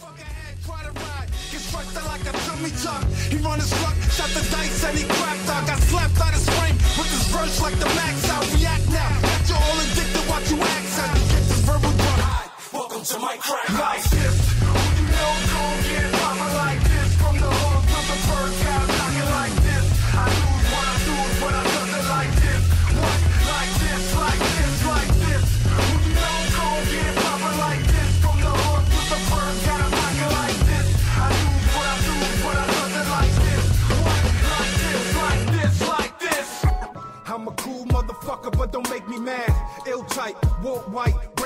Try to ride, get stretched like a tummy tuck. He run his luck, shot the dice and he cracked out. Got slapped out his frame with this verse like the max out. React now, all addicted, what you accent. Get this verbal drug. Hi, welcome to my crack life. Who you know gon' get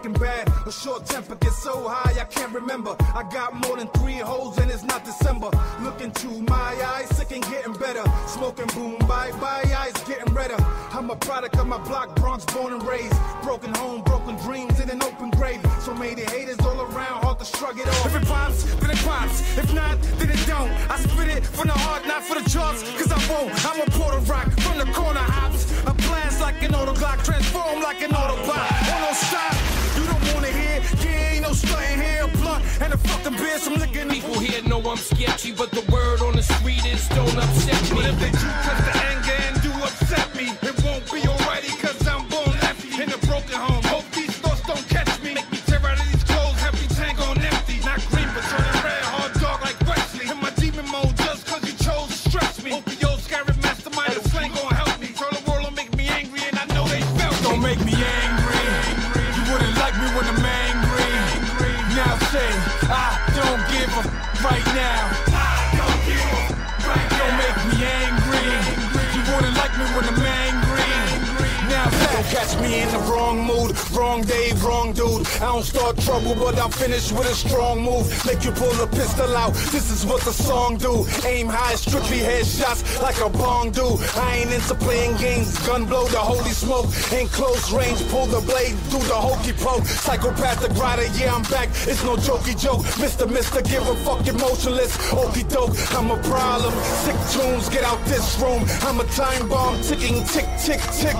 breaking bad. A short temper gets so high I can't remember. I got more than three holes and it's not December. Look into my eyes, sick and getting better. Smoking boom, bye bye, eyes getting redder. I'm a product of my block, Bronx, born and raised. Broken home, broken dreams in an open grave. So many haters all around, hard to shrug it off. If it pops, then it pops. If not, then it don't. I spit it from the heart, not for the charts, cause I won't. I'm a Porter Rock from the corner hops. I blast like an auto Glock, transform like an Autobot. Fucking beer, some liquor the People here know I'm sketchy, but the word on the street is don't upset me. But if they do touch the anger and do upset me, it won't be alrighty cause I'm born lefty in a broken home. Hope these thoughts don't catch me. Make me tear out of these clothes, happy tank on empty. Not green, but turning red, hard dog like Wesley. In my demon mode just cause you chose to stress me. Opioid, scarab, mastermind, a slang gon' help me. Turn the world will make me angry and I know they felt me. Don't make me angry. Right now. Catch me in the wrong mood. Wrong day, wrong dude. I don't start trouble, but I'm finished with a strong move. Make you pull a pistol out. This is what the song do. Aim high, strictly headshots like a bong do. I ain't into playing games. Gun blow the holy smoke. In close range, pull the blade, do the hokey poke. Psychopathic rider, yeah, I'm back. It's no jokey joke. Mr. Mister, give a fuck emotionless. Okey doke, I'm a problem. Sick tunes, get out this room. I'm a time bomb ticking, tick, tick, tick.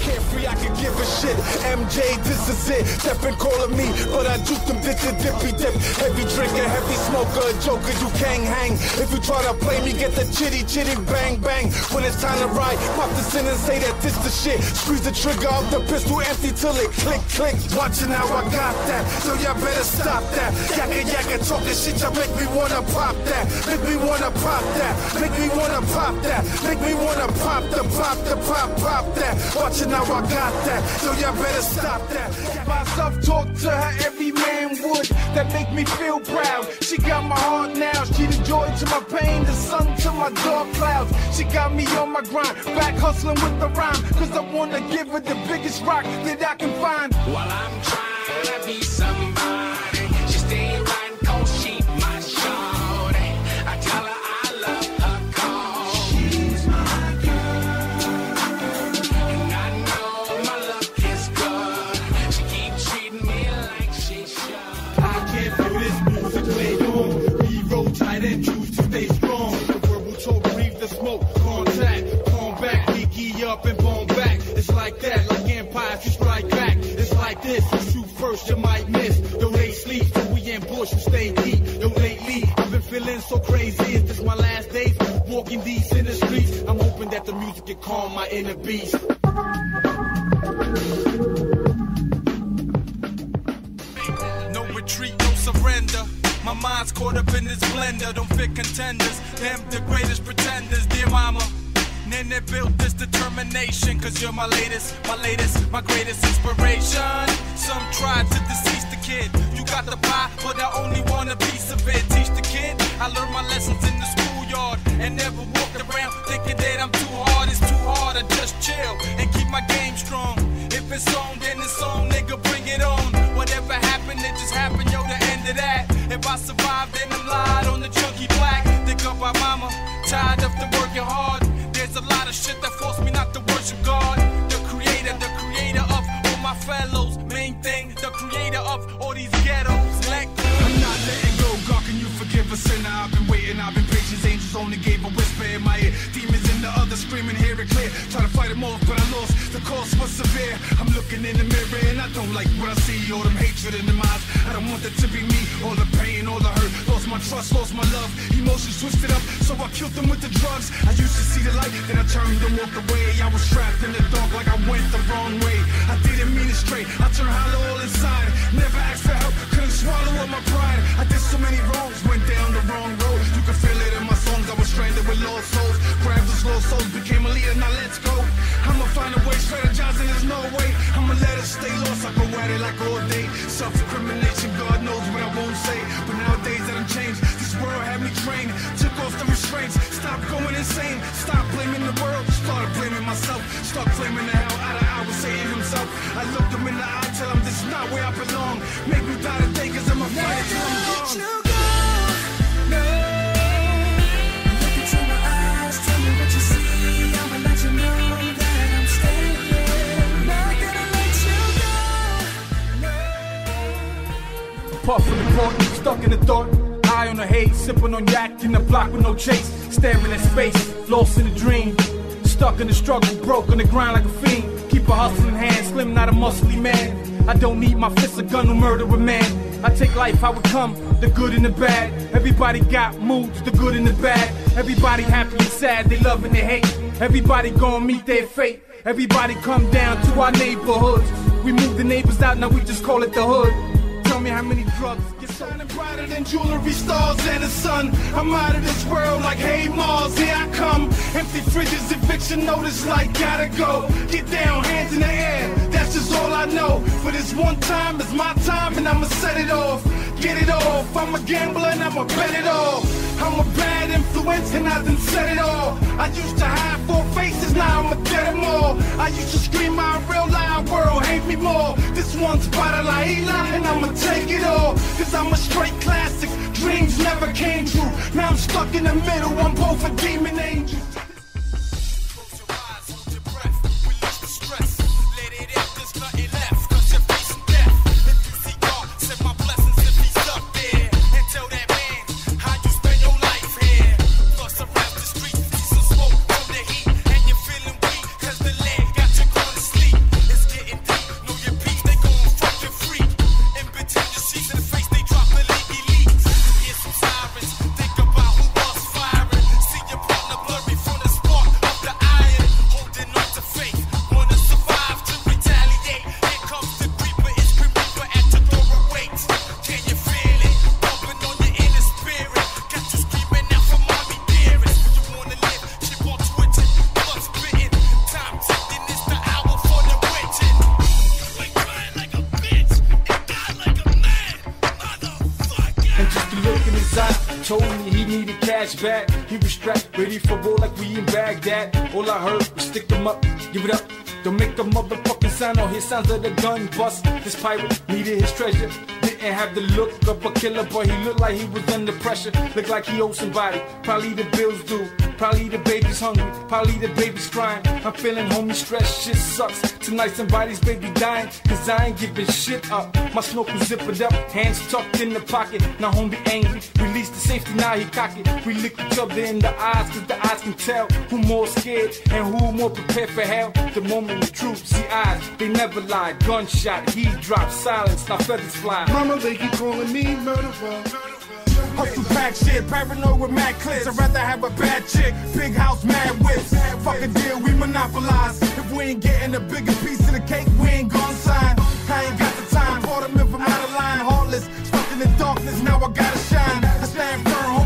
Carefree, I can give a shit. MJ, this is it. Step and calling me, but I juke them dip the dippy dip. Heavy drinker, heavy smoker, joker, you can't hang. If you try to play me, get the chitty chitty bang bang. When it's time to ride, pop the sin and say that this the shit. Squeeze the trigger off the pistol empty till it click click. Watching how I got that, so y'all better stop that. Yakka yakka talking shit, y'all make me wanna pop that. Make me wanna pop that. Make me wanna pop that. Make me wanna pop the pop the pop pop that. Watching how I got that, so y'all better stop that. My self talk to her, every man would. That make me feel proud. She got my heart now. She the joy to my pain, the sun to my dark clouds. She got me on my grind, back hustling with the rhyme. Cause I wanna give her the biggest rock that I can find. While I'm trying to be calm my inner beast. No retreat, no surrender. My mind's caught up in this blender. Don't fit contenders. Them the greatest pretenders, dear mama. Then they built this determination. Cause you're my latest, my latest, my greatest inspiration. Some tried to decease the kid. You got the pie, but I only want a piece of it. Teach the kid. I learned my lessons in the schoolyard. And never walked around thinking that I'm too I just chill and keep my game strong. If it's on, then it's on, nigga, bring it on. Whatever happened, it just happened, yo, the end of that. If I survive, then I'm lied on the chunky black. Think of my mama, tired of the working hard. There's a lot of shit that forced me not to worship God. The creator, the creator of all my fellows. Main thing, the creator of all these ghettos. Let go. I'm not letting go, God, can you forgive a sinner? I've been waiting, I've been I'm looking in the mirror and I don't like what I see. All them hatred in them eyes. I don't want that to be me. All the pain, all the hurt. Lost my trust, lost my love. Emotions twisted up, so I killed them with the drugs. I used to see the light, then I turned and walked away. I was trapped in the dark like I went the wrong way. I didn't mean it straight, I turned hollow all inside. Never asked for help, couldn't swallow up my pride. I did so many wrongs, went down the wrong road. You can feel it in my songs, I was stranded with lost souls. Grabbed those lost souls, became a leader, now let's go. I'ma find a way, strategizing, there's no way. I'ma let it stay lost, I go at it like all day. Self-incrimination, God knows what I won't say. But nowadays that I'm changed, this world had me trained. Took off the restraints, stop going insane. Stop blaming the world, started blaming myself. Start claiming the hell out of I was saying himself. I looked him in the eye, tell him this is not where I belong. Make me die today, cause I'm a fighter till I'm gone. From the stuck in the thought. Eye on the haze, sipping on yak in the block with no chase. Staring at space, lost in a dream. Stuck in the struggle, broke on the grind like a fiend. Keep a hustling hand, slim, not a muscly man. I don't need my fists, a gun to murder a man. I take life how it come, the good and the bad. Everybody got moods, the good and the bad. Everybody happy and sad, they love and they hate. Everybody gon' meet their fate. Everybody come down to our neighborhoods. We move the neighbors out, now we just call it the hood. Tell me how many drugs get. Shining brighter than jewelry stars and the sun. I'm out of this world like hey Mars, here I come. Empty fridges, eviction notice like gotta go. Get down, hands in the air. That's just all I know. For this one time, it's my time and I'ma set it off. Get it off. I'm a gambler and I'ma bet it all. I'm a bad influence and I've done set it all. I used to have four faces, now I'ma dead them all. I used to scream my real loud world, hate me more. This one's bottle like Eli and I'ma take it all. Cause I'm a straight classic. Dreams never came true. Now I'm stuck in the middle, I'm both a demon angel. He was strapped, ready for war like we in Baghdad. All I heard was stick him up, give it up. Don't make a motherfucking sound or his sounds of the gun bust. This pirate needed his treasure. Didn't have the look of a killer, but he looked like he was under pressure. Looked like he owed somebody. Probably the bills due. Probably the baby's hungry. Probably the baby's crying. I'm feeling homie stressed. Shit sucks. Tonight somebody's baby dying. Cause I ain't giving shit up. My smoke was zippered up. Hands tucked in the pocket. Now homie angry. Release the safety. Now he cock it. We look each other in the eyes. Cause the eyes can tell who more scared and who more prepared for hell. The moment the truth see eyes. They never lie. Gunshot. He dropped silence. Now feathers fly. Mama, they keep calling me murderer. Hustle pack shit, paranoid with mad clips. I'd rather have a bad chick, big house, mad whips. Fuck a deal, we monopolize. If we ain't getting a bigger piece of the cake, we ain't gon' sign. I ain't got the time, bought him if I'm out of line. Heartless, stuck in the darkness, now I gotta shine. I stand firm,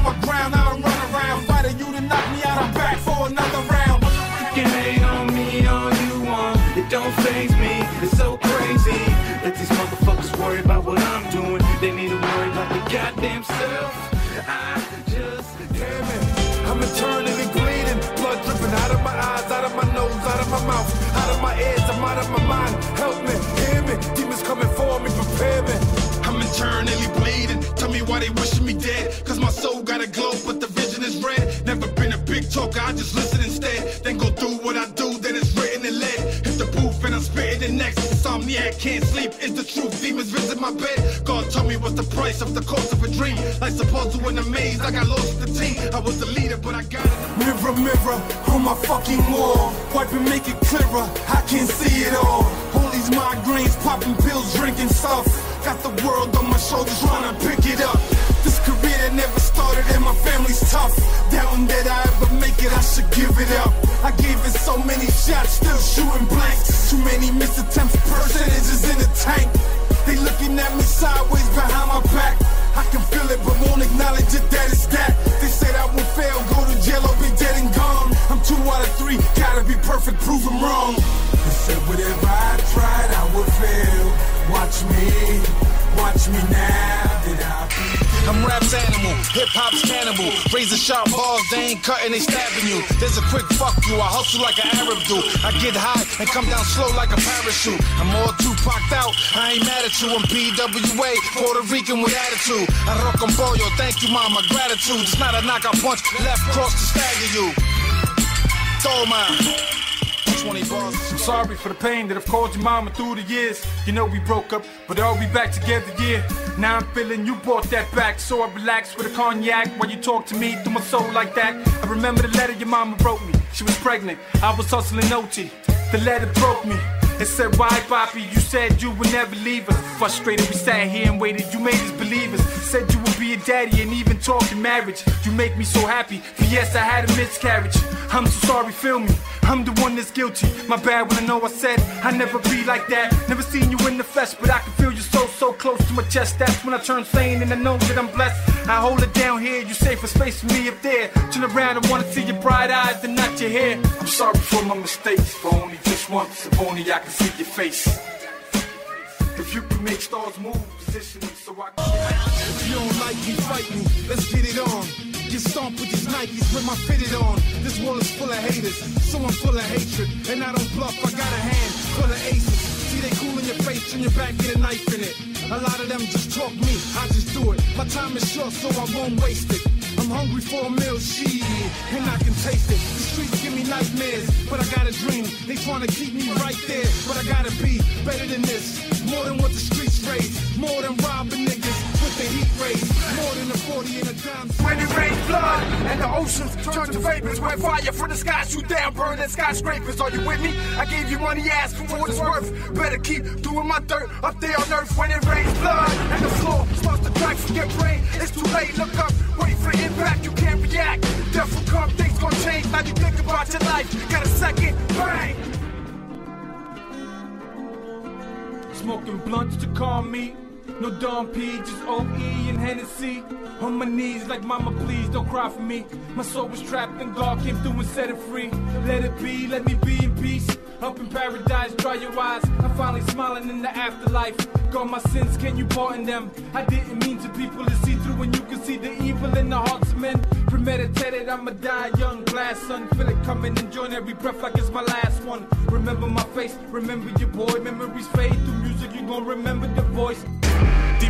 the price of the cost of a dream. Like supposed to in a maze, I got lost with the team. I was the leader, but I got it. Mirror, mirror on my fucking wall. Wipe and make it clearer. I can see it all. All these migraines, popping pills, drinking stuff. Got the world on my shoulders, trying to pick it up. This career that never started and my family's tough. Doubting that I ever make it, I should give it up. I gave it so many shots, still shooting blanks. Too many misses. Prove him wrong. They said whatever I tried, I would fail. Watch me, watch me now. Did I I'm rap's animal, hip hop's cannibal. Razor sharp balls, they ain't cutting, they stabbing you. There's a quick fuck you, I hustle like an Arab do. I get high and come down slow like a parachute. I'm all too pocked out, I ain't mad at you. I'm PWA, Puerto Rican with attitude. I rock pollo, thank you, mama, gratitude. It's not a knockout punch, left cross to stagger you. Toma. 20 bars. I'm sorry for the pain that I've caused your mama through the years. You know we broke up, but are we back together? Yeah. Now I'm feeling you brought that back, so I relax with a cognac while you talk to me through my soul like that. I remember the letter your mama wrote me. She was pregnant. I was hustling OT. The letter broke me. It said, Why, Poppy? You said you would never leave us. Frustrated, we sat here and waited. You made us believers. Said you would be a daddy and even talking marriage. You make me so happy. For yes, I had a miscarriage. I'm so sorry, feel me. I'm the one that's guilty. My bad when I know I said I never be like that. Never seen you in the flesh, but I can feel you so, so close to my chest. That's when I turn sane and I know that I'm blessed. I hold it down here. You save a space for me up there. Turn around and wanna see your bright eyes and not your hair. I'm sorry for my mistakes, but only just once. If only I can see your face. If you can make stars move, position me so I can. If you don't like me, fight me. Let's get it on. Get stomped with these Nikes with my fitted on. This world is full of haters, so I'm full of hatred. And I don't bluff, I got a hand full of aces. See, they cool in your face, turn your back, get a knife in it. A lot of them just talk me, I just do it. My time is short, so I won't waste it. I'm hungry for a meal, she, and I can taste it. The streets give me nightmares, but I got a dream. They tryna keep me right there, but I gotta be better than this. More than what the streets raise, more than robbing niggas with the heat rays, more than a 40 and a dime. And the oceans turn to vapors, where fire from the sky shoot down, burning skyscrapers. Are you with me? I gave you money, ask for what it's worth. Better keep doing my dirt up there on earth. When it rains blood and the floor starts to crack from your brain, it's too late. Look up, wait for impact. You can't react. Death will come, things gonna change. Now you think about your life. Got a second, bang. Smoking blunts to calm me. No Dom P, just OE and Hennessy. On my knees, like mama, please don't cry for me. My soul was trapped and God came through and set it free. Let it be, let me be in peace. Up in paradise, dry your eyes. I'm finally smiling in the afterlife. God, my sins, can you pardon them? I didn't mean to people to see through when you can see the evil in the hearts of men. Premeditated, I'ma die young, glass son. Feel it coming, enjoying every breath like it's my last one. Remember my face, remember your boy. Memories fade through music, you gon' remember the voice.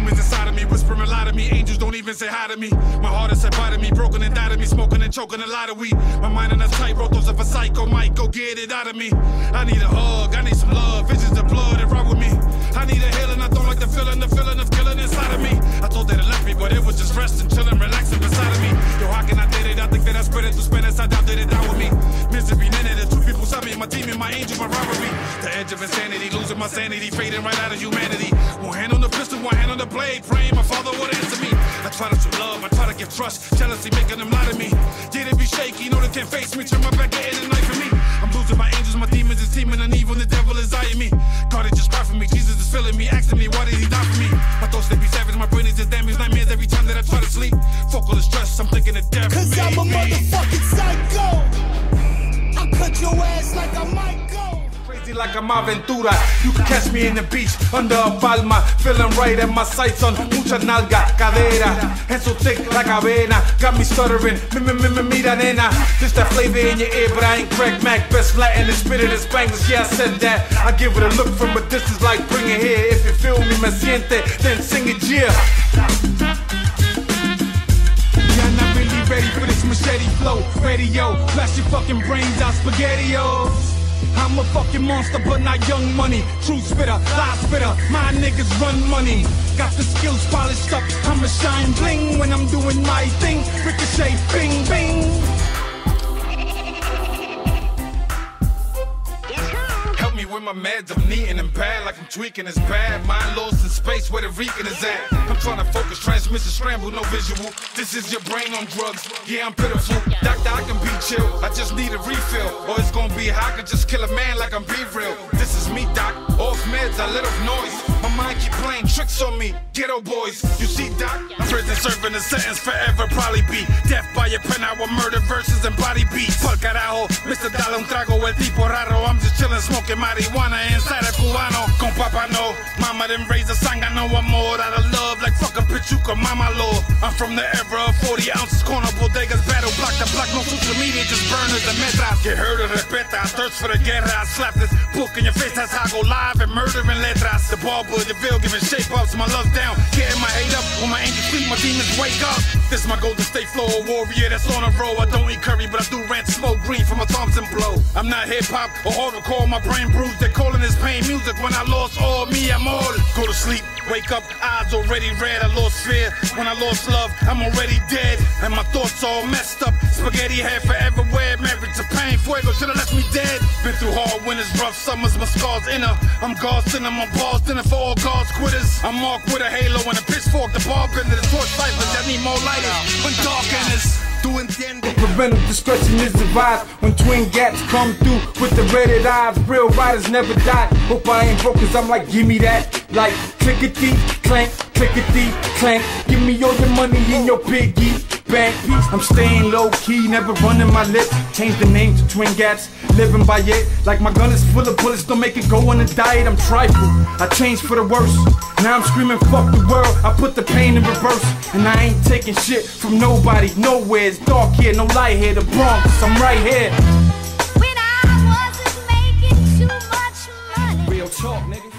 Demons inside of me, whispering a lot of me. Angels don't even say hi to me. My heart is set of me, broken and died of me, smoking and choking a lot of weed. My mind on a tightrope, those of a psycho might go get it out of me. I need a hug, I need some love, visions of blood that rock with me. I need a healing, I don't like the feeling, the feeling of killing inside of me. I thought that it left me, but it was just resting, chilling, relaxing my demon, my angel, my robbery. The edge of insanity, losing my sanity, fading right out of humanity. One hand on the pistol, one hand on the blade, praying my father would answer me. I try to show love, I try to give trust, jealousy making them lie to me. Yeah, they be shaky, know they can't face me, turn my back, getting a knife for me. I'm losing my angels, my demons is teaming, and evil, the devil is eyeing Crazy like I'm Aventura. You can catch me in the beach under a palma. Feeling right and my sights on mucha nalga, cadera. And so thick like a avena. Got me stuttering. Me, me, me, me, mira, nena. Just that flavor in your ear, but I ain't Craig Mack. Best Latin and spit it in Spanglish. Yeah, I said that. I give it a look from a distance like bring it here. If you feel me, me siente, then sing it, yeah. Not really ready for this machete flow. Radio, blast your fucking brains out, spaghettios. I'm a fucking monster, but not young money. True spitter, lie spitter. My niggas run money. Got the skills polished up. I'ma shine bling when I'm doing my thing. Ricochet, bing, bing. Meds, I'm neating and bad like I'm tweaking, it's bad. Mind lost in space where the Rican is at. I'm trying to focus, transmission scramble, no visual. This is your brain on drugs, yeah, I'm pitiful. Doctor, I can be chill, I just need a refill. Or it's gonna be I can just kill a man like I'm be real. This is me, doc, off meds, I let off noise. My mind keep playing tricks on me, Geto Boys. You see, doc, prison serving a sentence forever, probably be death by a pen. I will murder verses and body beats. Por carajo, Mr. Dale un trago, el tipo raro. I'm just chillin', smoking marijuana inside a cubano. Con papa no, mama didn't raise a sang, I know I'm more out of love, like fucking Pichuca, mama law. I'm from the era of 40 ounces, corner bodegas, battle block to block, no social media, just burners and metras. Get heard of respeta, I thirst for the guerra. I slap this book in your face, that's how I go live and murdering letras. The the veil, giving shape ups, my love getting my hate up. When my angels sleep, my demons wake up. This my golden state flow, a warrior that's on a roll. I don't eat curry, but I do rant smoke green from a Thompson blow. I'm not hip hop or hardcore, my brain bruised. They're calling this pain music when I lost all me, I'm all. Go to sleep, wake up, eyes already red. I lost fear when I lost love, I'm already dead. And my thoughts all messed up. Spaghetti head forever wear, married to pain. Fuego should've left me dead. Been through hard winters, rough summers, my scars inner. I'm God's sinner, my balls dinner for all God's quitters. I'm marked with a halo and a pitchfork, the bar bender, the torch but that need more lighters. When dark enters, Tú entiendes. Parental discretion is advised when twin gats come through with the redded eyes. Real riders never die. Hope I ain't broke cause I'm like, give me that. Like clickety, clank, clickety, clank. Give me all your money in your piggy bank piece. I'm staying low key, never running my lips. Change the name to Twin Gats, living by it. Like my gun is full of bullets, don't make it go on a diet. I'm trifle. I changed for the worse. Now I'm screaming, fuck the world. I put the pain in reverse. And I ain't taking shit from nobody, nowhere. It's dark here, no light here. The Bronx, I'm right here. When I wasn't making too much money. Real talk, nigga.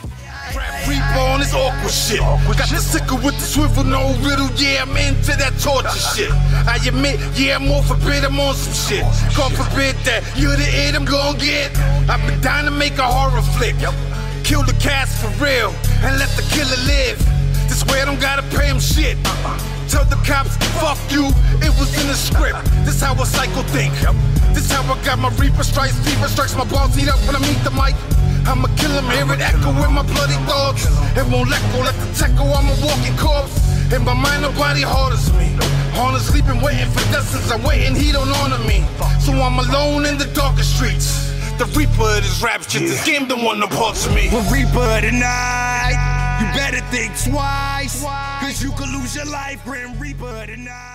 Reaper on this awkward shit. Got the sicker with the swivel, no riddle. Yeah, I'm into that torture shit. I admit, yeah, I'm more forbid, I'm on some shit. God forbid that you're the it I'm gon' get. I've been dying to make a horror flick. Kill the cast for real and let the killer live. This way I don't gotta pay him shit. Tell the cops, fuck you, it was in the script. This how a psycho think. This how I got my reaper strikes, fever strikes, my balls heat up when I meet the mic. I'ma kill him, hear it echo in my bloody thoughts. It won't let go, let the go, I'm a walking corpse. In my mind, nobody hardens me. Honestly, been waiting for since I'm waiting, he don't honor me. So I'm alone in the darkest streets. The reaper of this rap shit, this game don't want no parts of me. Well, Reaper tonight. You better think twice. Cause you could lose your life, Grim Reaper tonight.